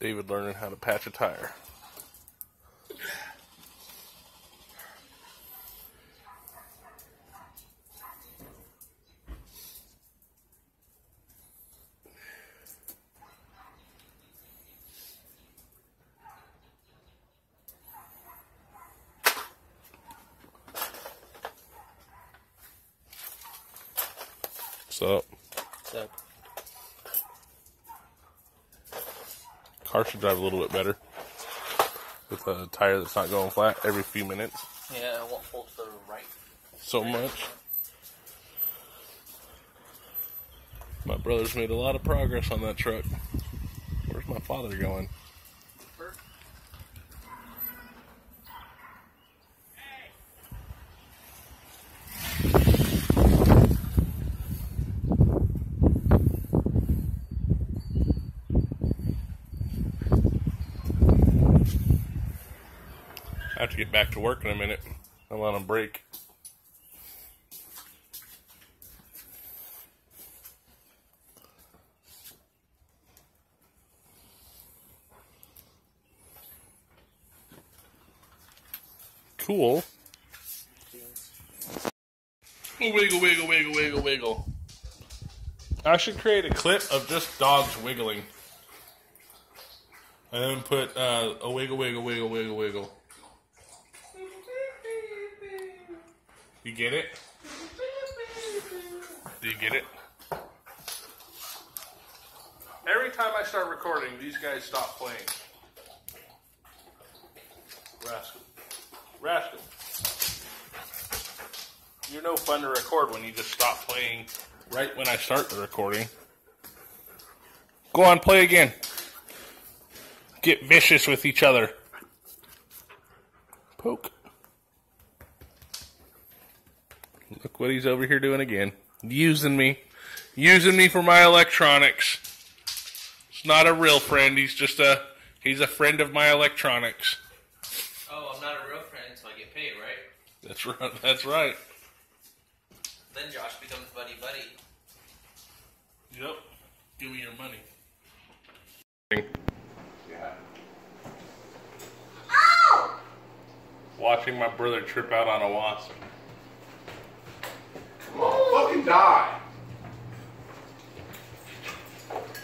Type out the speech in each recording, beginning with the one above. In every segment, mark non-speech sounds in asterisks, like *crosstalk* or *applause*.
David learning how to patch a tire. What's up? So, Car should drive a little bit better with a tire that's not going flat every few minutes. yeah, it won't pull to the right. So much. My brother's made a lot of progress on that truck. Where's my father going? Get back to work in a minute. I'm on a break. Cool. Wiggle, wiggle, wiggle, wiggle, wiggle. I should create a clip of just dogs wiggling. And then put uh, a wiggle, wiggle, wiggle, wiggle, wiggle. You get it? Do you get it? Every time I start recording, these guys stop playing. Rascal. Rascal. You're no fun to record when you just stop playing right when I start the recording. Go on, play again. Get vicious with each other. Poke. Look what he's over here doing again. Using me. Using me for my electronics. It's not a real friend. He's just a he's a friend of my electronics. Oh, I'm not a real friend, so I get paid, right? That's right. That's right. Then Josh becomes buddy buddy. Yep. Give me your money. Yeah. Oh! Watching my brother trip out on a wasp. Come on, fucking die.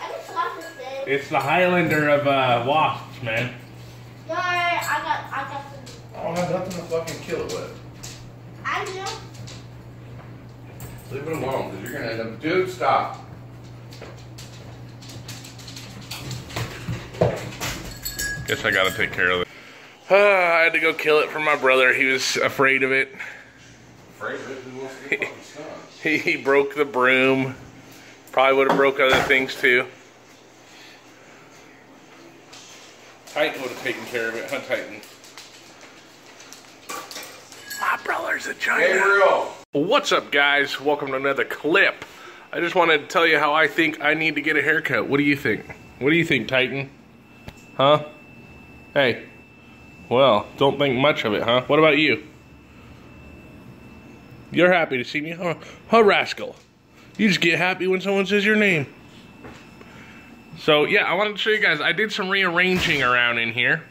I just got this thing. It's the Highlander of uh, wasps, man. No, I got, I got some. I don't have nothing to fucking kill it with. I do. Leave it alone, because you're gonna end up. Dude, stop. Guess I gotta take care of it. Uh, *sighs* I had to go kill it for my brother. He was afraid of it. Afraid of it, who wants to get *laughs* fucking stung? *laughs* He, broke the broom. Probably would have broke other things too. Titan would have taken care of it, huh, Titan? My brother's a giant. Gabriel! What's up, guys? Welcome to another clip. I just wanted to tell you how I think I need to get a haircut. What do you think? What do you think, Titan? Huh? Hey. Well, don't think much of it, huh? What about you? You're happy to see me, huh? Huh, rascal? You just get happy when someone says your name. So, yeah, I wanted to show you guys. I did some rearranging around in here.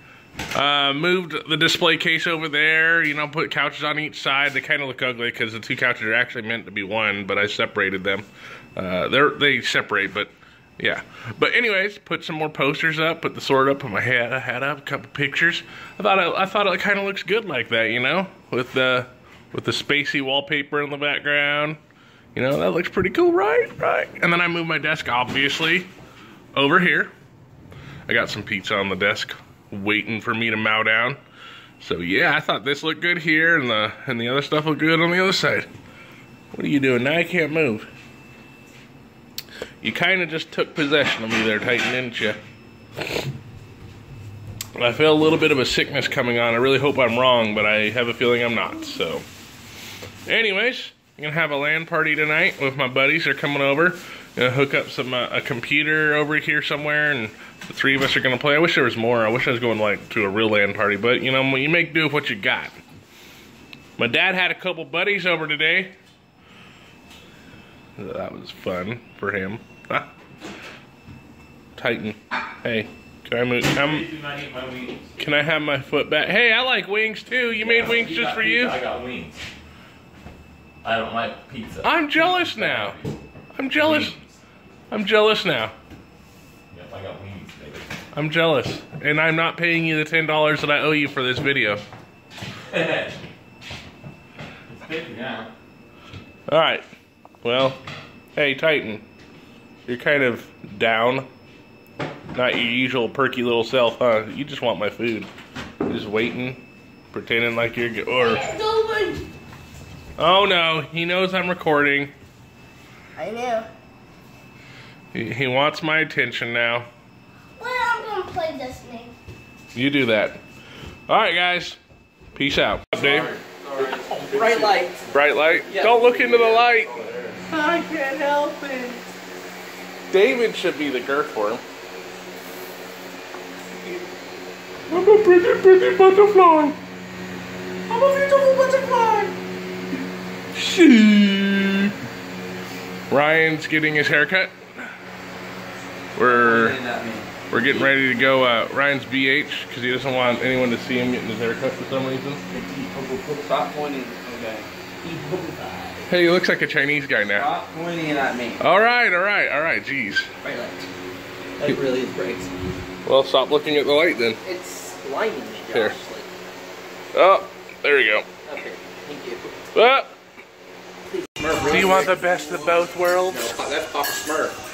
Uh, moved the display case over there, you know, put couches on each side. They kind of look ugly because the two couches are actually meant to be one, but I separated them. Uh, they're, they separate, but yeah. But anyways, put some more posters up, put the sword up, put my hat, hat up, a couple pictures. I thought I thought it kind of looks good like that, you know, with the with the spacey wallpaper in the background. You know, that looks pretty cool, right? Right. And then I moved my desk, obviously, over here. I got some pizza on the desk waiting for me to mow down. So yeah, I thought this looked good here and the and the other stuff looked good on the other side. What are you doing? Now I can't move. You kind of just took possession of me there, Titan, didn't you? I feel a little bit of a sickness coming on. I really hope I'm wrong, but I have a feeling I'm not. So, anyways, I'm gonna have a LAN party tonight with my buddies. They're coming over. I'm Gonna hook up some uh, a computer over here somewhere, and the three of us are gonna play. I wish there was more. I wish I was going like to a real LAN party, but you know, you make do with what you got. My dad had a couple buddies over today. That was fun for him. Titan, hey, Can I move? Please do my wings. can I have my foot back? Hey, I like wings too. You made wings just got for you. I got wings. I don't like pizza. I'm jealous now. I'm jealous. Wings. I'm jealous now. Yep, I got wings, baby. I'm jealous, and I'm not paying you the ten dollars that I owe you for this video. *laughs* it's big now. All right. Well, hey Titan, you're kind of down. Not your usual perky little self, huh? You just want my food. Just waiting, pretending like you're good. Or It's going. Oh no, he knows I'm recording. I know. He, he wants my attention now. Well, I'm gonna play this game. You do that. All right, guys. Peace out. Dave. Oh, bright light. Bright light. Yeah. Don't look into the light. I can't help it. David should be the girth for him. I'm a pretty, pretty butterfly. I'm a beautiful butterfly. *laughs* Ryan's getting his haircut. We're we're getting ready to go. Uh, Ryan's BH because he doesn't want anyone to see him getting his haircut for some reason. Stop pointing. Okay. Hey, he looks like a Chinese guy now. Stop pointing at me. All right, all right, all right. Jeez. Bright light. That really is bright. Well, stop looking at the light then. It's blinding me, Josh. Here. Oh, there we go. okay. Thank you. Ah. Do you want the best of both worlds? No, that's Papa Smurf.